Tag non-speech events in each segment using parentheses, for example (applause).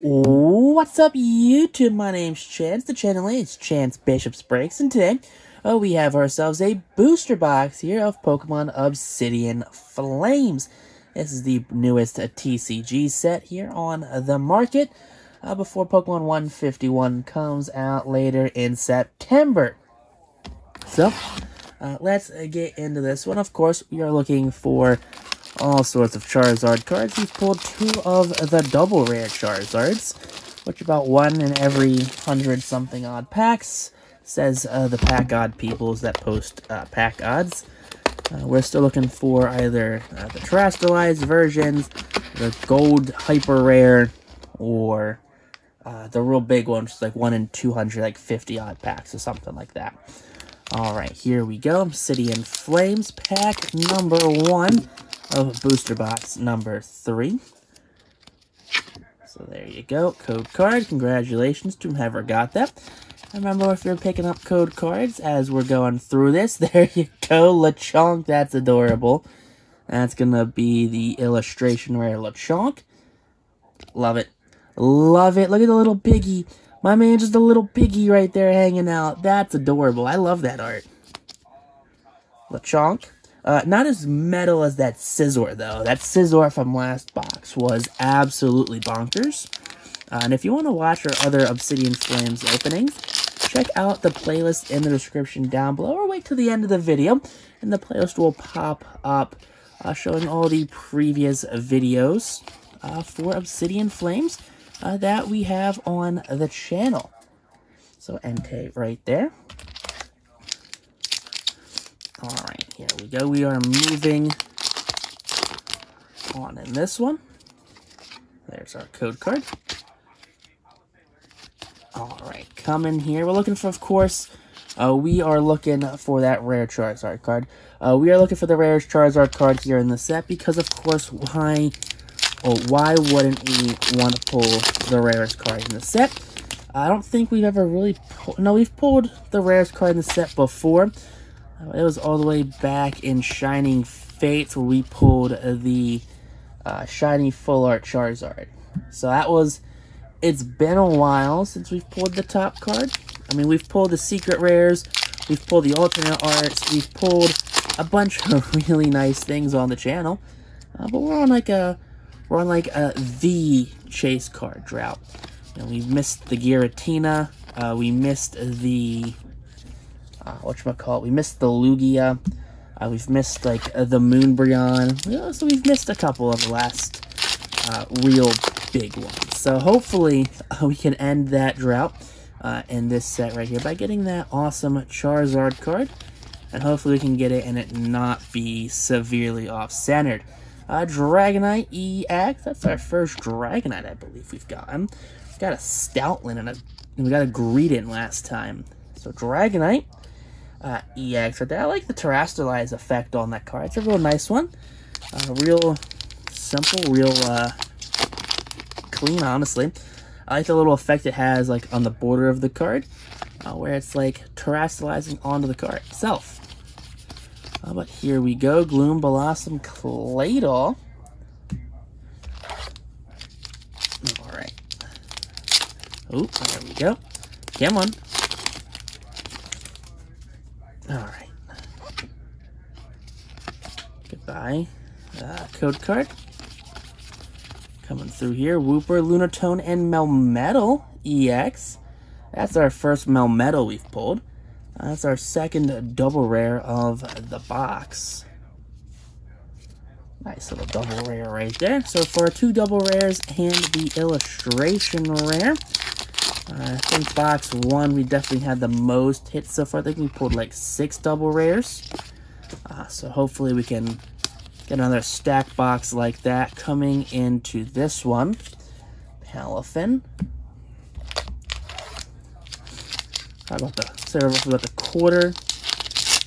What's up, YouTube? My name's Chance. The channel is Chance Bishop's Breaks, and today uh, we have ourselves a booster box here of Pokemon Obsidian Flames. This is the newest TCG set here on the market uh, before Pokemon 151 comes out later in September. So, uh, let's get into this one. Of course, we are looking for all sorts of Charizard cards. We've pulled two of the double rare Charizards, which about one in every hundred something odd packs, says uh, the pack odd peoples that post uh, pack odds. Uh, we're still looking for either uh, the terastallized versions, the gold hyper rare, or uh, the real big one, which is like 1 in 200, like 50 odd packs or something like that. Alright, here we go. City Obsidian Flames pack number one of booster box number three. So there you go, code card. Congratulations to whoever got that. Remember, if you're picking up code cards as we're going through this, (laughs) there you go, Lechonk. That's adorable. That's going to be the illustration rare Lechonk. Love it. Love it. Look at the little piggy. My man, just a little piggy right there hanging out. That's adorable. I love that art. Lechonk. Uh, not as metal as that Scizor, though. That Scizor from last box was absolutely bonkers. Uh, and if you want to watch our other Obsidian Flames openings, check out the playlist in the description down below, or wait till the end of the video, and the playlist will pop up uh, showing all the previous videos uh, for Obsidian Flames uh, that we have on the channel. So Entei right there. All right, here we go. We are moving on in this one. There's our code card. All right, coming here. We're looking for, of course, uh, we are looking for that rare Charizard card. Uh, we are looking for the rarest Charizard card here in the set because, of course, why, or why wouldn't we want to pull the rarest card in the set? I don't think we've ever really pulled, no, we've pulled the rarest card in the set before, it was all the way back in Shining Fates where we pulled the uh, Shiny Full Art Charizard. So that was, it's been a while since we've pulled the top card. I mean, we've pulled the Secret Rares, we've pulled the alternate arts, we've pulled a bunch (laughs) of really nice things on the channel. Uh, but we're on like a, we're on like a the chase card drought. Know, we've missed the Giratina, uh, we missed the uh, whatchamacallit, we missed the Lugia, uh, we've missed, like, uh, the Moonbreon, yeah, so we've missed a couple of the last uh, real big ones. So hopefully (laughs) we can end that drought uh, in this set right here by getting that awesome Charizard card, and hopefully we can get it and it not be severely off-centered. Uh, Dragonite EX, that's our first Dragonite, I believe we've gotten. We've got a Stoutland and, a, and we got a Greedent last time. So Dragonite, uh, EX right there. I like the Terastallize effect on that card. It's a real nice one. Uh, real simple, real uh, clean, honestly. I like the little effect it has like on the border of the card, uh, where it's like terastallizing onto the card itself. Uh, but here we go, Gloom Blossom Claydol. Alright. Oh, there we go. Come on. Alright. Goodbye. Uh, code card. Coming through here. Wooper, Lunatone, and Melmetal EX. That's our first Melmetal we've pulled. That's our second double rare of the box. Nice little double rare right there. So for two double rares and the illustration rare, uh, I think box one, we definitely had the most hits so far. I think we pulled like six double rares. Uh, so hopefully we can another stack box like that coming into this one. Palafin. How about the, about the quarter,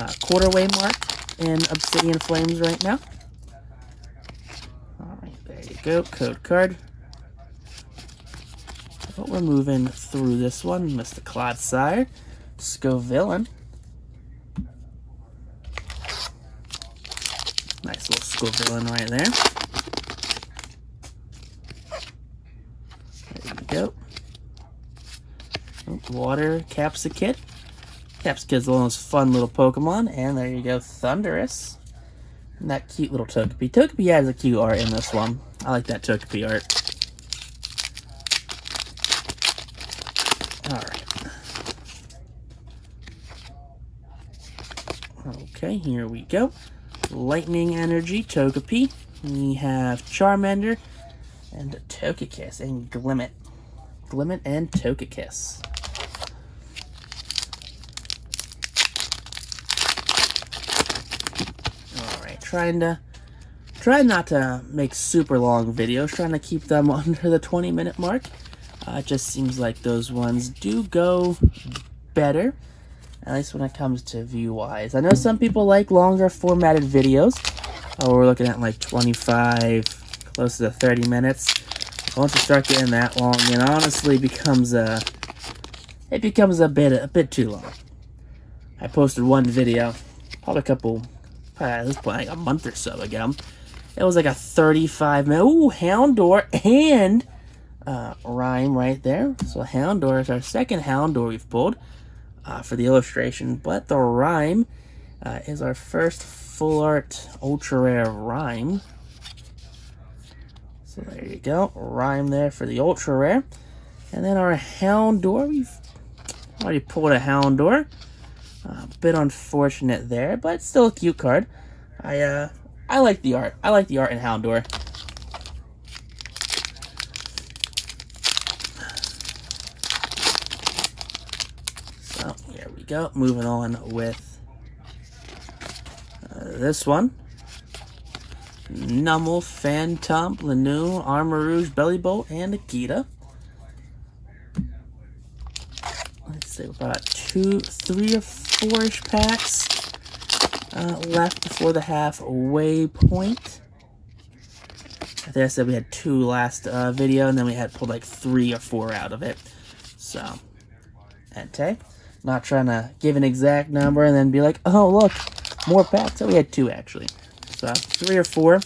uh, quarter way mark in Obsidian Flames right now. All right, there you go, code card. But we're moving through this one. Mr. Clodsire. Scovillain. Little Scovillain right there. There we go. Oh, water Capsakid. Capsakid's one of those fun little Pokemon. And there you go, Thundurus. And that cute little Togepi. Togepi has a cute art in this one. I like that Togepi art. Alright. Okay, here we go. Lightning Energy, Togepi. We have Charmander and Togekiss and Glimmet. Glimmet and Togekiss. Alright, trying to try not to make super long videos, trying to keep them (laughs) under the 20 minute mark. Uh, it just seems like those ones do go better, at least when it comes to view-wise. I know some people like longer formatted videos. Uh, we're looking at like 25, close to 30 minutes. Once you start getting that long, it honestly becomes a, it becomes a bit, a bit too long. I posted one video, probably a couple, probably this point, like a month or so ago. It was like a 35 minute, ooh, Houndour and uh, Ryme right there. So Houndour is our second Houndour we've pulled uh, for the illustration, but the Ryme uh, is our first full art ultra rare Ryme. So there you go, Ryme there for the ultra rare. And then our Houndour, we've already pulled a Houndour. A bit unfortunate there, but still a cute card. I uh, I like the art. I like the art in Houndour. So here we go. Moving on with uh, this one. Numel, Phantom, Lanoon, Armarouge, Bellibolt, and Akita. Let's see, we've got two, three or four-ish packs uh, left before the halfway point. I think I said we had two last uh, video, and then we had pulled like three or four out of it. So, Entei. Not trying to give an exact number and then be like, oh, look, more packs. So we had two, actually. So, three or four.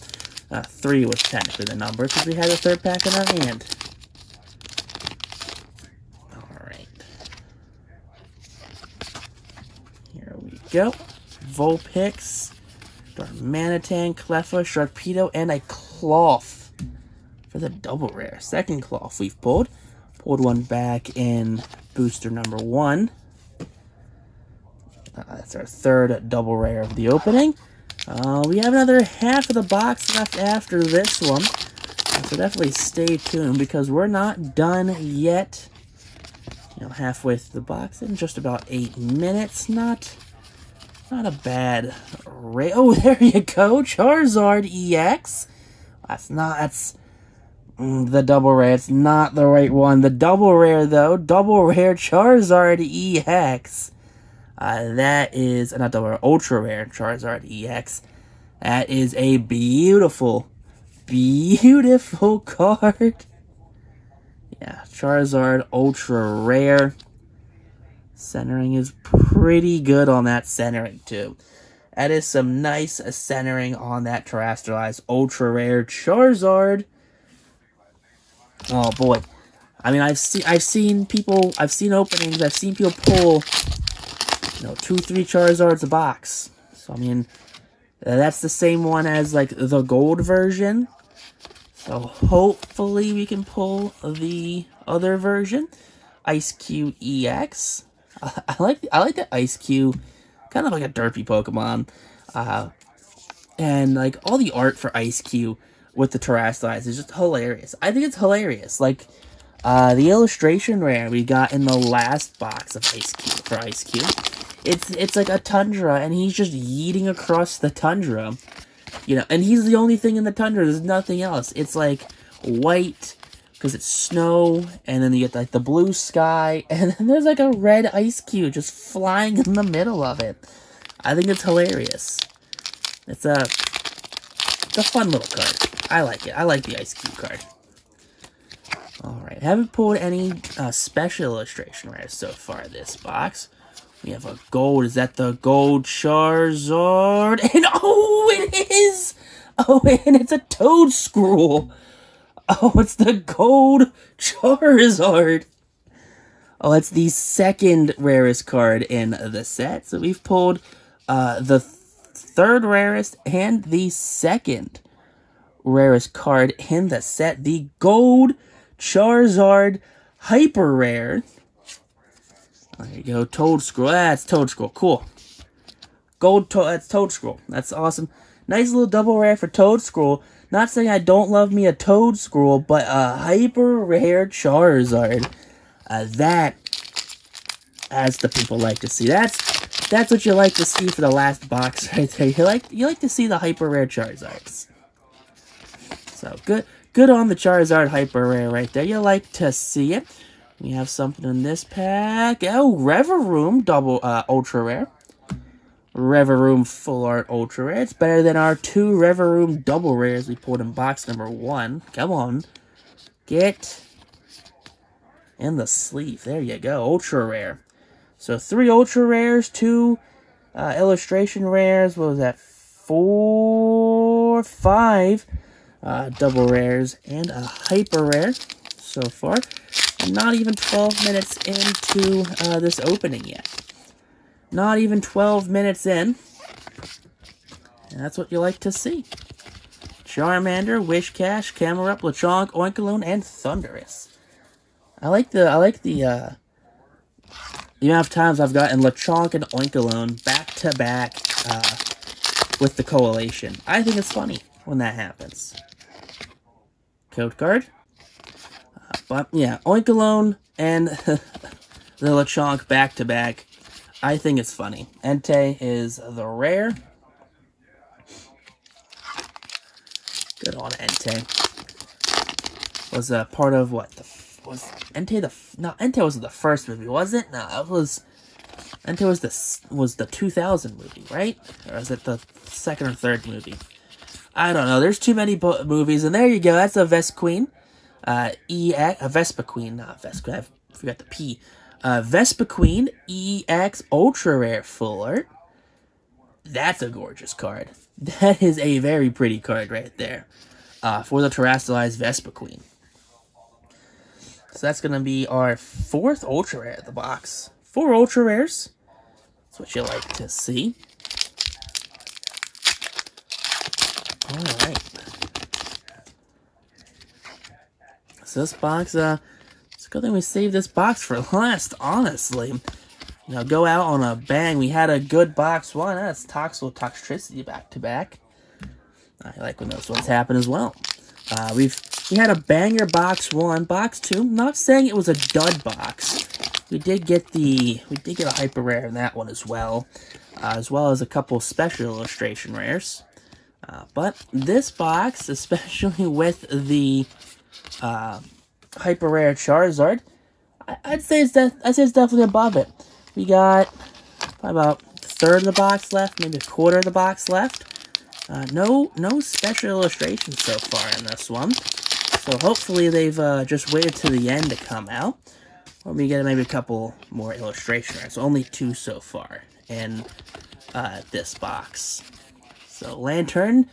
Uh, three was technically the number because we had a third pack in our hand. Alright. Here we go. Vulpix, Darmanitan, Cleffa, Sharpedo, and a Cloth for the double rare. Second Cloth we've pulled. Pulled one back in booster number one. Uh, that's our third double rare of the opening. Uh, we have another half of the box left after this one. So definitely stay tuned because we're not done yet. You know, halfway through the box in just about eight minutes. Not not a bad rate. Oh, (laughs) there you go. Charizard EX. That's not, that's mm, the double rare. It's not the right one. The double rare, though. Double rare Charizard EX. Uh, that is, another ultra rare Charizard EX. That is a beautiful, beautiful (laughs) card. Yeah, Charizard ultra rare. Centering is pretty good on that centering, too. That is some nice centering on that terastallized ultra rare Charizard. Oh boy. I mean I've seen I've seen people I've seen openings, I've seen people pull you know two, three Charizards a box. So I mean that's the same one as like the gold version. So hopefully we can pull the other version. Eiscue EX. (laughs) I like I like the Eiscue, kind of like a derpy Pokemon, uh, and like all the art for Eiscue with the Terastallize is just hilarious. I think it's hilarious. Like uh, the illustration rare we got in the last box of Eiscue for Eiscue, it's it's like a tundra, and he's just yeeting across the tundra, you know, and he's the only thing in the tundra. There's nothing else. It's like white because it's snow, and then you get like the blue sky, (laughs) and then there's like a red ice cube just flying in the middle of it. I think it's hilarious. It's a, it's a fun little card. I like it. I like the ice cube card. Alright, haven't pulled any uh, special illustration rares so far this box. We have a gold. Is that the gold Charizard? (laughs) And oh, it is! Oh, and it's a Toedscruel. Oh, it's the gold Charizard. Oh, it's the second rarest card in the set. So we've pulled uh, the th third rarest and the second rarest card in the set. The gold Charizard Hyper Rare. There you go, Toedscruel. That's Toedscruel. Cool. Gold, to that's Toedscruel. That's awesome. Nice little double rare for Toedscruel. Not saying I don't love me a Toedscruel, but a hyper rare Charizard. Uh, that, as the people like to see. That's that's what you like to see for the last box (laughs) right there. You like you like to see the hyper rare Charizards. So good good on the Charizard hyper rare right there. You like to see it. We have something in this pack. Oh, Revavroom double uh, ultra rare. Revavroom Full Art Ultra Rare. It's better than our two Revavroom Double Rares we pulled in box number one. Come on. Get in the sleeve. There you go. Ultra Rare. So three Ultra Rares, two uh, Illustration Rares. What was that? Four, five uh, Double Rares, and a Hyper Rare so far. Not even 12 minutes into uh, this opening yet. Not even 12 minutes in. And that's what you like to see. Charmander, Whiscash, Camerupt, Lechonk, Oinkologne, and Thundurus. I like the I like the uh the amount of times I've gotten Lechonk and Oinkologne back to back uh with the coalition. I think it's funny when that happens. Code card. Uh, but yeah, Oinkologne and (laughs) the Lechonk back to back I think it's funny. Entei is the rare. Good on Entei. Was a part of what? The, was Entei the no? Entei was the first movie, was it? No, it was. Entei was the was the 2000 movie, right? Or is it the second or third movie? I don't know. There's too many movies, and there you go. That's a Vespiquen. Uh, EX, uh, Vespa Queen, not Vespiquen. I forgot the P. Uh, Vespiquen EX Ultra Rare Full. That's a gorgeous card. (laughs) That is a very pretty card right there. Uh, for the Terastallized Vespa Queen. So that's going to be our fourth Ultra Rare at the box. Four Ultra Rares. That's what you like to see. Alright. So this box, uh, a good thing we saved this box for last, honestly. Know, go out on a bang. We had a good box one. That's Toxel Toxtricity back to back. I like when those ones happen as well. Uh, we've we had a banger box one, box two. not saying it was a dud box. We did get the we did get a hyper rare in that one as well, uh, as well as a couple special illustration rares. Uh, but this box, (laughs) especially with the uh, hyper rare Charizard, I, would say it's I'd say it's definitely above it. We got about third of the box left, maybe a quarter of the box left. Uh, no, no special illustrations so far in this one. So hopefully they've uh, just waited to the end to come out. Or we get maybe a couple more illustrations. So only two so far in uh, this box. So Lantern,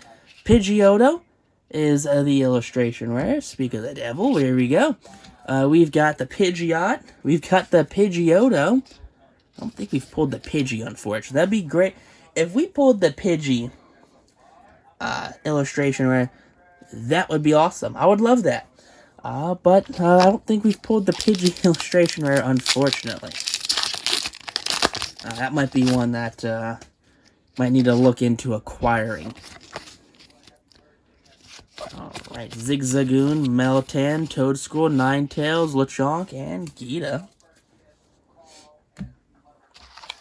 Pidgeotto, is uh, the illustration rare. Speak of the devil, here we go. Uh, we've got the Pidgeot. We've got the Pidgeotto. I don't think we've pulled the Pidgey, unfortunately. That'd be great. If we pulled the Pidgey uh, illustration rare, that would be awesome. I would love that. Uh, but uh, I don't think we've pulled the Pidgey (laughs) illustration rare, unfortunately. Uh, that might be one that uh, might need to look into acquiring. Alright, Zigzagoon, Meltan, Toedscool, Ninetales, Lechonk, and Geeta.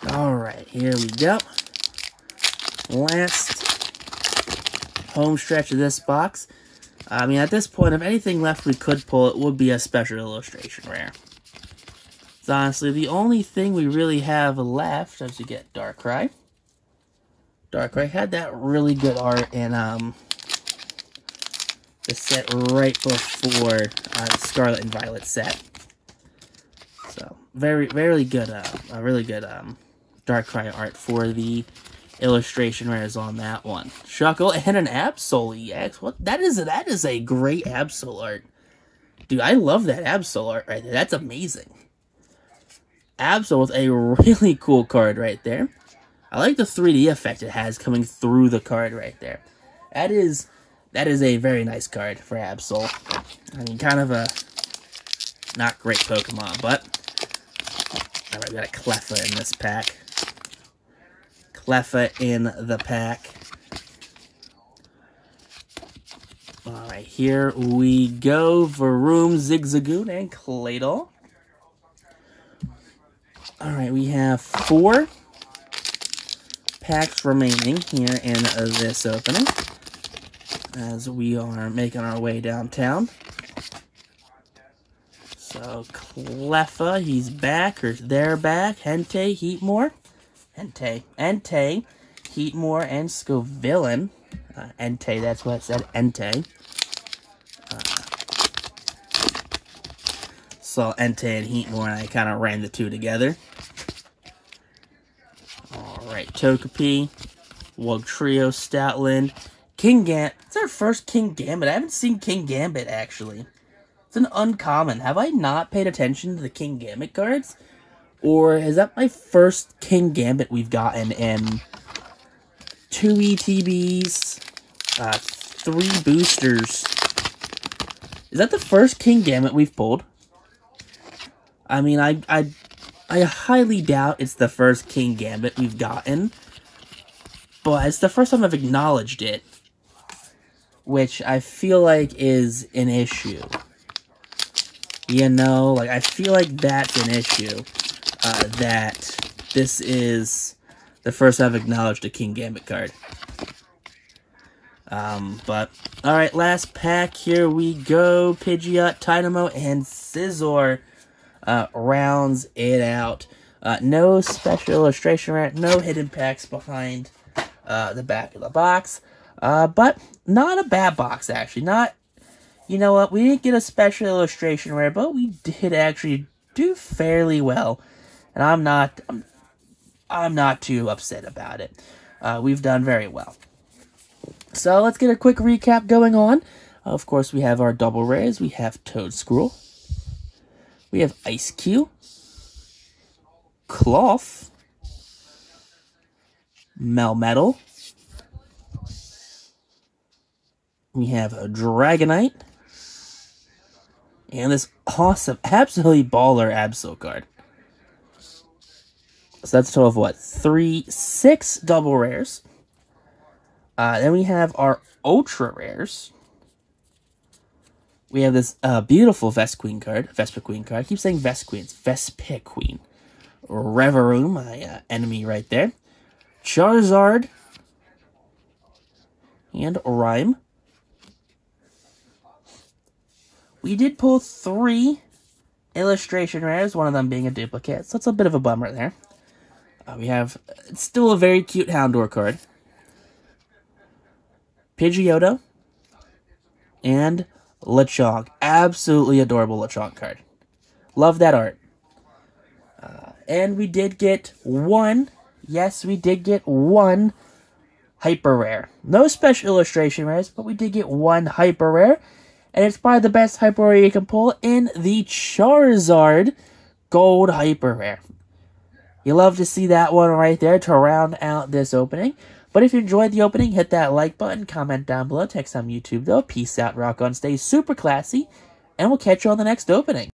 Alright, here we go. Last home stretch of this box. I mean, at this point, if anything left we could pull, it would be a special illustration rare. It's honestly the only thing we really have left as you get Darkrai. Darkrai had that really good art in um, the set right before uh, the Scarlet and Violet set. So very, very good, uh, a really good um, Darkrai art for the illustration rares on that one. Shuckle and an Absol EX. What that is that is a great Absol art. Dude, I love that Absol art right there. That's amazing. Absol with a really cool card right there. I like the 3D effect it has coming through the card right there. That is that is a very nice card for Absol. I mean, kind of a not great Pokemon, but alright, we got a Cleffa in this pack. Cleffa in the pack. Alright, here we go. Varoom, Zigzagoon, and Claydol. Alright, we have four packs remaining here in this opening as we are making our way downtown. So, Cleffa, he's back, or they're back. Hente, Heatmor. Entei, Entei, Heatmor, and Scovillain. Uh, Entei, that's what it said, Entei. Uh, saw Entei and Heatmor, and I kind of ran the two together. Alright, Togepi, Wugtrio, Stoutland, Kingambit. It's our first Kingambit. I haven't seen Kingambit, actually. It's an uncommon. Have I not paid attention to the Kingambit cards? Or is that my first Kingambit we've gotten in two ETBs, uh, three boosters? Is that the first Kingambit we've pulled? I mean, I, I, I highly doubt it's the first Kingambit we've gotten. But it's the first time I've acknowledged it. Which I feel like is an issue. You know, like, I feel like that's an issue uh, that this is the first I've acknowledged a Kingambit card. Um, but, alright, last pack, here we go. Pidgeot, Tynamo, and Scizor uh, rounds it out. Uh, no special illustration no hidden packs behind uh, the back of the box. Uh, but not a bad box, actually. Not, you know what, we didn't get a special illustration rare, but we did actually do fairly well and I'm not I'm, I'm not too upset about it. Uh, we've done very well. So let's get a quick recap going on. Of course, we have our double rays. We have Toad Toedscruel. We have Ice Cube. Cloth. Melmetal. We have a Dragonite. And this awesome, absolutely baller Absol card. So that's a total of what? Three, six double rares. Uh, then we have our ultra rares. We have this uh, beautiful Vespiquen card. Vespiquen card. I keep saying Vespiquen. It's Vespiquen. Revavroom, my uh, enemy right there. Charizard. And Ryme. We did pull three illustration rares, one of them being a duplicate, so it's a bit of a bummer there. Uh, we have still a very cute Houndour card. Pidgeotto. And Lechonk. Absolutely adorable Lechonk card. Love that art. Uh, and we did get one. Yes, we did get one hyper rare. No special illustration rares, but we did get one hyper rare. And it's probably the best hyper rare you can pull in the Charizard Gold Hyper Rare. You love to see that one right there to round out this opening. But if you enjoyed the opening, hit that like button, comment down below, text on YouTube though. Peace out, rock on, stay super classy, and we'll catch you on the next opening.